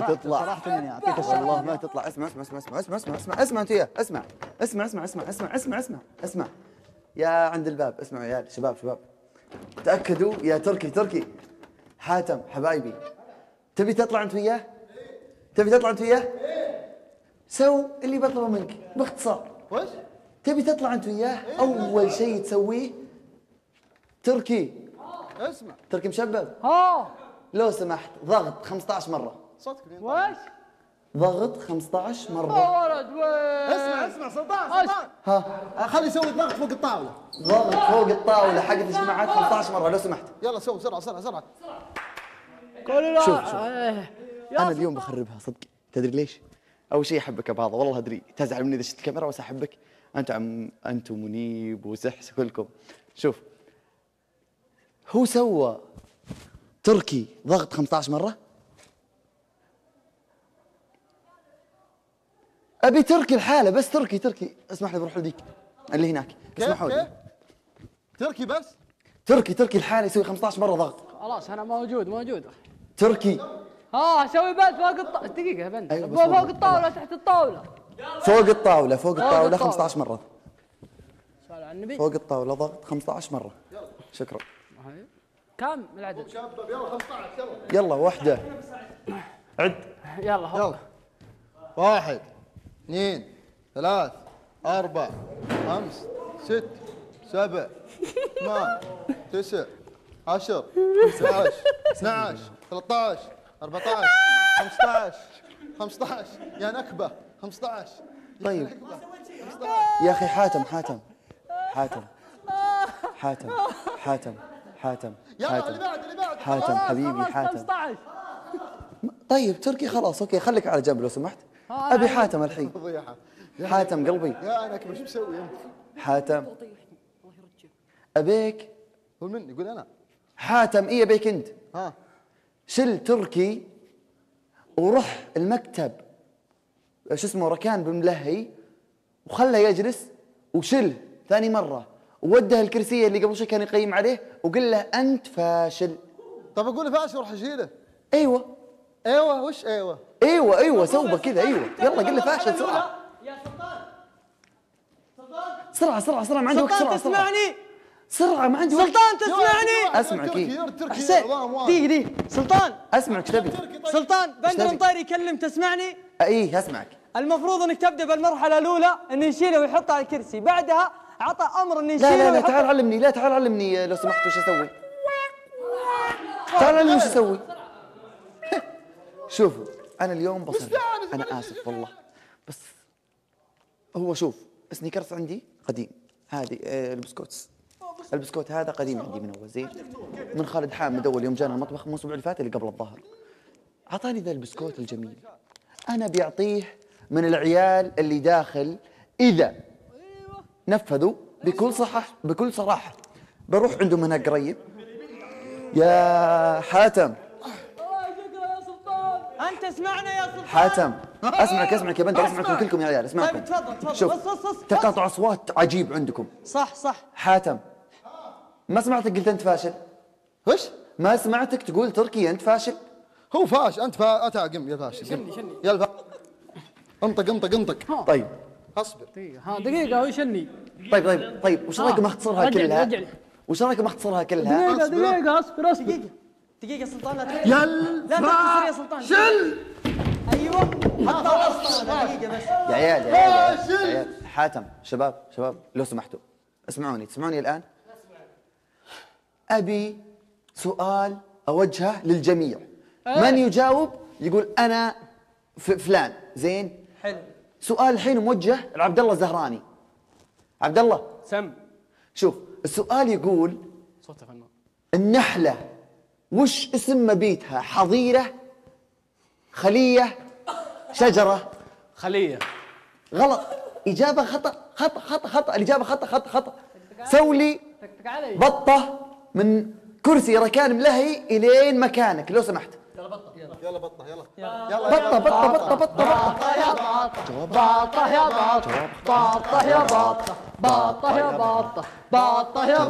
ما تطلع صراحة مني يعطيك والله ما تطلع اسمع اسمع اسمع اسمع اسمع اسمع اسمع اسمع انت وياه اسمع اسمع اسمع اسمع اسمع اسمع اسمع اسمع يا عند الباب اسمعوا يا عيال شباب شباب تاكدوا يا تركي تركي حاتم حبايبي تبي تطلع انت وياه؟ تبي تطلع انت وياه؟ سو اللي بطلبه منك باختصار وش؟ تبي تطلع انت وياه اول شيء تسويه تركي اسمع تركي مشبب ها لو سمحت ضغط 15 مره صوتك منين واش ضغط 15 مرة. يا ولد وي اسمع اسمع 16 16 ها. آه، خلي يسوي ضغط فوق الطاولة. ضغط فوق الطاولة. حق الجماعات 15 مرة. لو سمحت. يلا سوي بسرعة بسرعة بسرعة. كل شوف شوف. إيه. أنا اليوم بخربها صدق. تدري ليش؟ أول شيء أحبك أبو هذا والله أدري. تزعل مني إذا شفت الكاميرا بس أحبك. أنت عم أنت ومنيب وسحس كلكم. شوف. هو سوى تركي ضغط 15 مرة؟ أبي تركي الحالة بس تركي تركي. اسمح لي بروح لذيك اللي هناك. اسمحوا؟ لي. تركي بس؟ تركي تركي الحالة يسوي 15 مرة ضغط. خلاص أنا موجود موجود. تركي. ها سوي بند فوق الطاولة دقيقة بند أيوة، بس فوق موجود. الطاولة تحت الطاولة. فوق الطاولة فوق الطاولة الطاولة. 15 مرة. صلى على النبي. فوق الطاولة ضغط 15 مرة. شكرا. كم العدد؟ شباب يلا 15 يلا. يلا واحدة. عد يلا هو يلا. واحد. اثنين ثلاث أربع خمس ست سبع ثمان تسع عشر 11 12 13 14 15 15 يا نكبة 15 طيب. يا أخي حاتم حاتم حاتم حاتم حاتم حاتم حاتم. حاتم. حبيبي حاتم. 15 طيب تركي خلاص أوكي خليك على جنب لو سمحت. أبي أنا- حاتم الحين. حاتم قلبي. يا نكبة شو مسوي أنت؟ حاتم. أبيك؟ هو من يقول أنا. حاتم إيه أبيك أنت؟ ها. شل تركي وروح المكتب. شو اسمه ركان بملهي وخله يجلس وشل ثاني مرة. ووده الكرسية اللي قبل شوي كان يقيم عليه وقل له أنت فاشل. طب أقول فاشل روح أشيله. أيوة. أيوه وش أيوه؟ أيوة أيوة سوبه كذا أيوة. يلا قل له فاشل سرعة. يا سلطان. سرعة سرعة سرعة ما عندي وقت سلطان سرعة. تسمعني. سرعة ما عندي وقت. سلطان تسمعني. أسمعك، إيه. تركي حسين. دقيقة دقيقة. سلطان. أسمعك إيش تبي؟ سلطان بندر؟ مطير يكلم تسمعني؟ إيه أسمعك. المفروض إنك تبدأ بالمرحلة الأولى إنه يشيله ويحطه على الكرسي. بعدها عطى أمر إنه يشيله لا لا لا تعال علمني لا تعال علمني لو سمحت وش أسوي؟ تعال علمني وش أسوي؟ شوفوا أنا اليوم بصر أنا آسف والله. بس هو شوف سنيكرز عندي قديم. هذه آه، البسكوتس. البسكوت هذا قديم عندي من أول زين من خالد حامد أول يوم جانا المطبخ مو الأسبوع اللي فات اللي قبل الظهر. أعطاني ذا البسكوت الجميل. أنا بيعطيه من العيال اللي داخل. إذا نفذوا بكل صحة بكل صراحة بروح عندهم هناك قريب. يا حاتم. اسمعنا يا سلطان. حاتم أسمعك أسمعك يا بندر اسمعكم كلكم يا عيال أسمعكم. طيب تفضل تفضل. شوف بص بص بص تقاطع أصوات عجيب عندكم. صح صح. حاتم ما سمعتك قلت أنت فاشل؟ وش؟ ما سمعتك تقول تركي أنت فاشل؟ هو فاش أنت فا اتع قم يا فاشل. شني شني. يا الفا انطق انطق انطق. طيب. اصبر. دقيقة ها دقيقة هو يشني. طيب طيب طيب. وش رايكم أختصرها كلها. وش رايكم أختصرها كلها؟ دقيقة أصبر. دقيقة اصبر اصبر. دقيقة سلطان لا تكسر يا لا تكسر يا سلطان. شل. أيوه. حط الاسطوانة دقيقة بس. يا عيال يا عيال, يا عيال, يا عيال. حاتم شباب شباب لو سمحتوا. اسمعوني تسمعوني الآن؟ أبي سؤال أوجهه للجميع. من يجاوب يقول أنا ف- فلان. زين؟ حلو. سؤال الحين موجه لعبد الله الزهراني. عبد الله سم. شوف السؤال يقول صوته فنان. النحلة وش اسم مبيتها؟ حظيرة؟ خلية؟ شجرة؟ خلية. غلط. إجابة خطأ خطأ خطأ خطأ. الإجابة خطأ خطأ خطأ. سوي لي بطة من كرسي ركان ملهي إلين مكانك. لو سمحت. يلا بطة يلا. بطة بطة بطة بطة باطة يا باطة باطة يا باطة باطة يا باطة باطة يا باطة باطة يا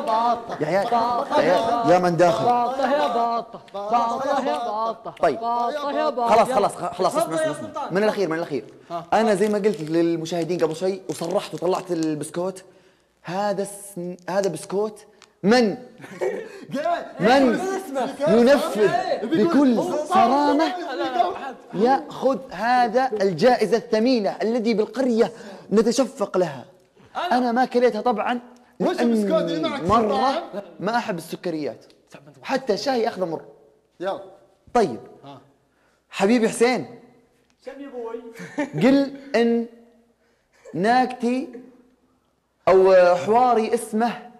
باطة يا عيال يا عيال يا من داخل. باطة يا باطة باطة يا باطة طيب. باطة يا باطة. خلاص خلاص خلاص اسمع اسمع. من الأخير من الأخير. أنا زي ما قلت للمشاهدين قبل شوي وصرحت وطلعت البسكوت هذا. هذا بسكوت من؟ من ينفذ بكل صرامه ياخذ هذا الجائزة الثمينة الذي بالقرية نتشفق لها. أنا ما كليتها طبعا مرة ما أحب السكريات. حتى الشاي اخذه مر. يلا. طيب. حبيبي حسين. قل إن ناقتي أو حواري اسمه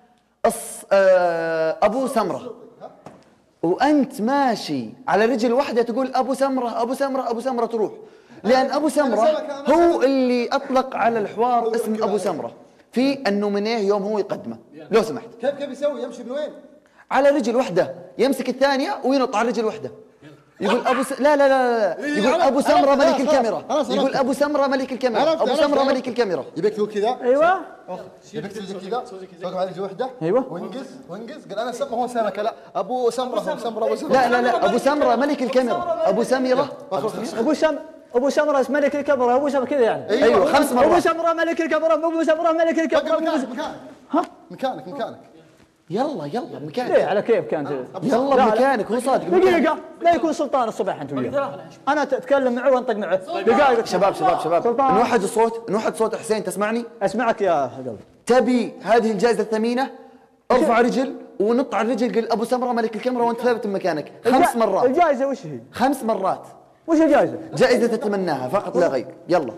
أص... آه، أبو سمرة. وأنت ماشي على رجل واحدة تقول أبو سمرة أبو سمرة أبو سمرة تروح. لأن أبو سمرة هو اللي أطلق على الحوار اسم أبو سمرة. في النومينيه يوم هو يقدمه. لو سمحت. كيف كيف يسوي؟ يمشي من وين؟ على رجل واحدة يمسك الثانية وينط على رجل واحدة يقول أبو س... لا لا لا, لا. يقول أبو سمرة ملك الكاميرا. يقول. أبو سمرة ملك الكاميرا. أبو سمرة. ملك الكاميرا. يبيك تقول كذا؟ أيوه. يبيك تسوي كذا؟ توقف على رجل واحدة أيوة. وانقز وانقز قال أنا سمره هو سمكه لا. أبو سمرة هو سمرة ابو سمرة. لا لا لا. أبو سمرة ملك الكاميرا. أبو سمره أبو شم أبو شمرة ملك الكبره أبو شمره كذا يعني. أيوه خمس أبو مرات شمرة ملك الكبره أبو شمرة ملك وقف أبو مكانك مكانك. يلا يلا ليه؟ مكانك على كيف كانت يلا لا، لا. مكانك هو صادق. دقيقة لا يكون سلطان الصبح انت وياه أنا أتكلم معه وأنطق معه. دقائق. شباب شباب شباب. سلطان. نوحد الصوت نوحد صوت حسين تسمعني؟ أسمعك يا قلبي تبي هذه الجائزة الثمينة؟ ارفع رجل ونط على الرجل قل أبو سمرة ملك الكاميرا وانت ثابت بمكانك خمس مرات. الجائزة وش هي؟ خمس مرات. وش الجائزة؟ جائزة تتمناها فقط لا غير. يلا.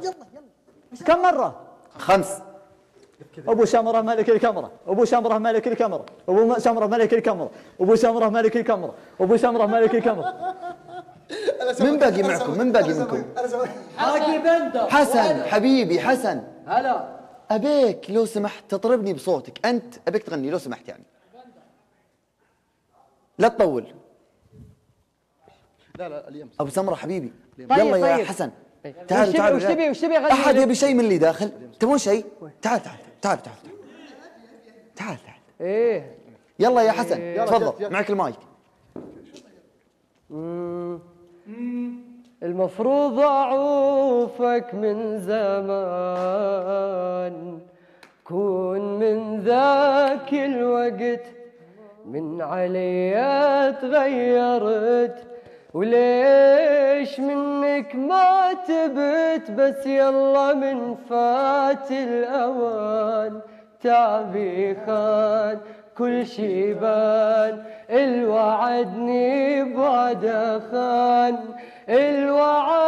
كم مرة؟ خمس. أبو شمره ملك الكاميرا. أبو شمره ملك الكاميرا. أبو م- شمره ملك الكاميرا. أبو شمره ملك الكاميرا. أبو شمره ملك الكاميرا. من باقي معكم؟ من باقي منكم؟ باقي بندر. حسن حبيبي حسن. هلا. أبيك لو سمحت تطربني بصوتك. أنت أبيك تغني لو سمحت يعني. لا تطول. لا لا اليمس أبو سمره حبيبي. طيب، يلا يا طيب. حسن. تعال تبي- تعال وش تبي- وش تبي أحد؟ يبي شيء من اللي داخل؟ تبون شيء؟ تعال تعال. تعال تعال تعال. تعال إيه. يلا يا حسن يلا، تفضل. معك المايك. المفروض أعوفك من زمان. كون من ذاك الوقت. من علي تغيرت. وليش منك ما تبت بس يلا من فات الأوان؟ تعبي خان كل شي بان الوعدني بعد خان الوعدني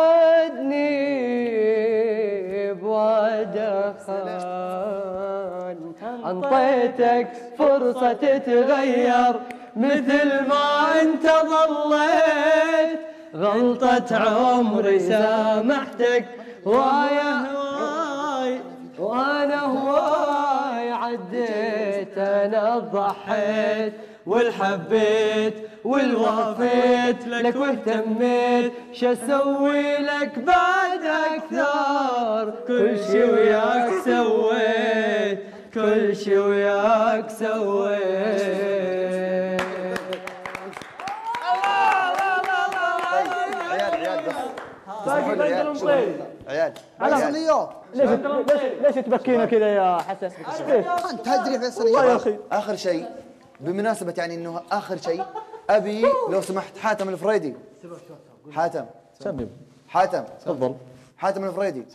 بعد خان أنطيتك فرصة تتغير مثل ما انت ظليت. غلطة عمري سامحتك. ويا هواي وأنا هواي عديت أنا ضحيت والحبيت والوفيت لك واهتميت. شو أسوي لك بعد أكثر؟ كل شي وياك سويت كل شي وياك سويت. باقي لي بندر عيال. ليش ليش تبكينا كذا يا حسن؟ تهدري في والله يا أخي. آخر شيء بمناسبة يعني إنه آخر شيء أبي لو سمحت حاتم الفريدي. حاتم. سمي حاتم. تفضل. حاتم الفريدي.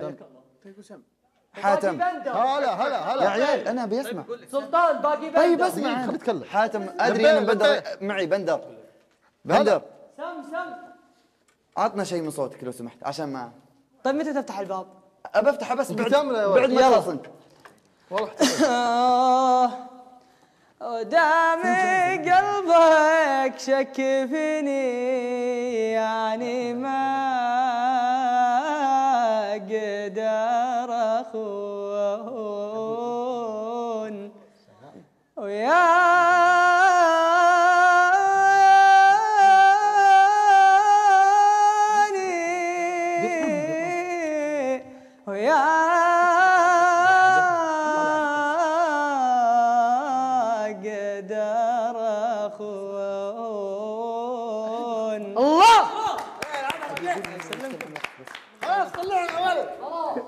حاتم. هلا هلا يا هلا عيال. أنا أبي أسمع. سلطان باقي طيب بندر. أسمع. خليني اتكلم حاتم أدري أنا بندر. معي بندر. بندر. سم سم. عطنا شيء من صوتك لو سمحت عشان ما طيب متى تفتح الباب؟ ابى افتحه بس بعد. بعد ما تخلص. انت والله دامي قلبك شك فيني يعني ما أقدر أخون. ويا خلاص طيب. طلعنا يا ولد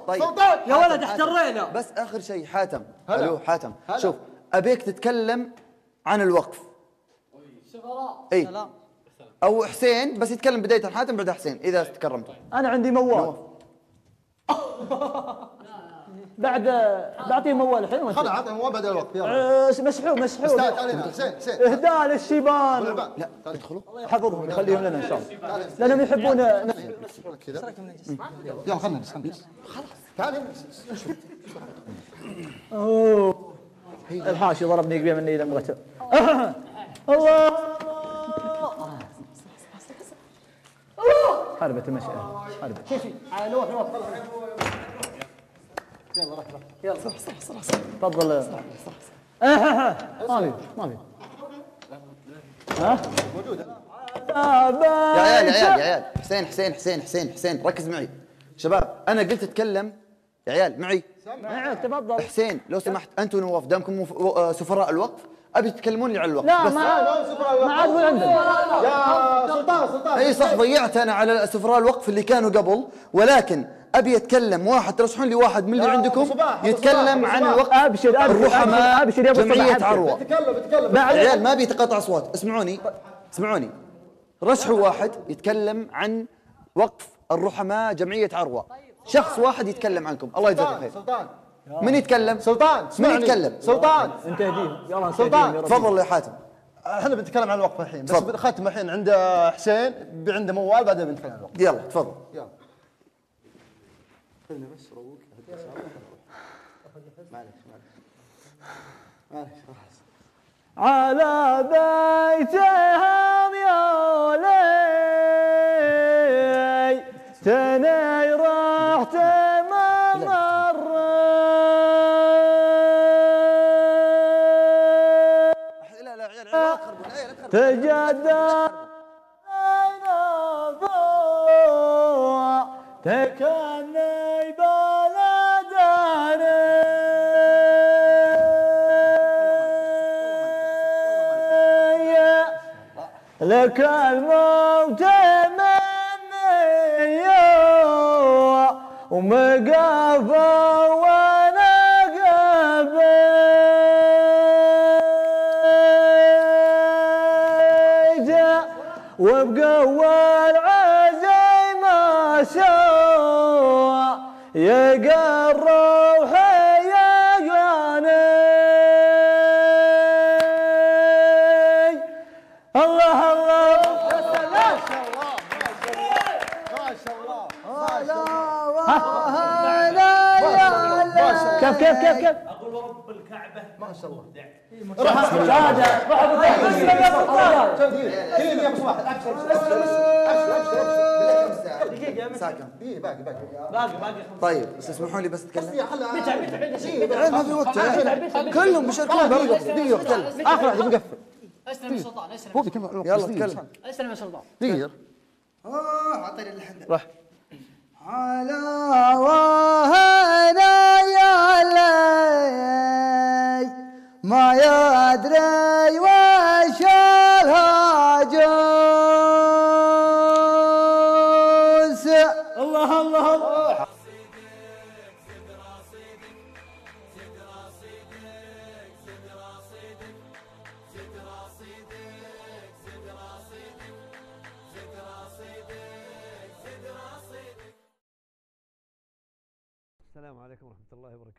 طيب يا ولد احترينا. بس آخر شيء حاتم. ألو حاتم. شوف أبيك تتكلم عن الوقف. اي أو حسين بس يتكلم بداية حاتم بعد حسين إذا تكرمت. أنا عندي موال. بعد بعطيه موال الحين خلاص عطنا مو بدل الوقت يلا. آه، مسحوب مسحوب أستاذ تعال هنا. حسين حسين. اهداء للشيبان لا ادخلوا. الله يحفظهم يخليهم لنا إن شاء الله. لأنهم يحبون كذا يلا خلنا نجلس خلنا نجلس خلاص تعال هنا. أوه. الحاشي ضربني قبل مني لمغته الله! حربة المشعل حربة تفضل. ما في ما في. ها؟ يا عيال يا عيال يا عيال. حسين حسين حسين حسين حسين ركز معي. شباب أنا قلت أتكلم. يا عيال معي. معك تفضل. حسين لو سمحت أنتم نواف دامكم آه، سفراء الوقف. أبي تتكلمون لي عن الوقف. لا بس. ما ما عاد عندنا. يا سلطان سلطان. أي صح ضيعت أنا على سفراء الوقف اللي كانوا قبل. ولكن ابي اتكلم واحد ترشحون لي واحد من اللي عندكم صباح، يتكلم صباح، عن الوقف ابشر ابشر الرحماء ابشر يا ابو الصباح، جمعية أبشر. عروة تكلم تكلم بعد- عيال ما ابي تقاطع اصوات اسمعوني اسمعوني رشحوا واحد يتكلم عن وقف الرحماء جمعية عروة شخص واحد يتكلم عنكم الله يجزاك سلطان خير سلطان من يتكلم سلطان من. يتكلم سلطان انت يلا سلطان، تفضل يا حاتم إحنا بنتكلم عن الوقفه الحين بس. بنختم الحين عند حسين عنده موال بعدين بنتكلم عن الوقفه يلا تفضل يلا على بيتهم يا ولي تني رحت ما مر لا لا عيال لا تخربون لا تخربون تجدد نبوع لك الموت مني ومقافى وأنا قبيت وبقوى العزيمة سوى يقى كيف كيف كيف؟ كيف ما شاء الله. شهادة دقيقه يا مصباح أبشر أبشر أبشر أبشر دقيقة ساكن. دقيقه باقي باقي. طيب بس تسمحوا لي بس أتكلم. دقيقه ما في وقت. كلهم بيشاركون باقي وقت دقيقة اتكلم آخر واحد بقفل أسلم يا سلطان أسلم. هو بيكمل يلا. اتكلم أسلم يا سلطان. دقيقة. آه أعطيني اللحن راح. على وهنا ما يدري وش الهجوس الله الله الله. السلام عليكم ورحمة الله وبركاته.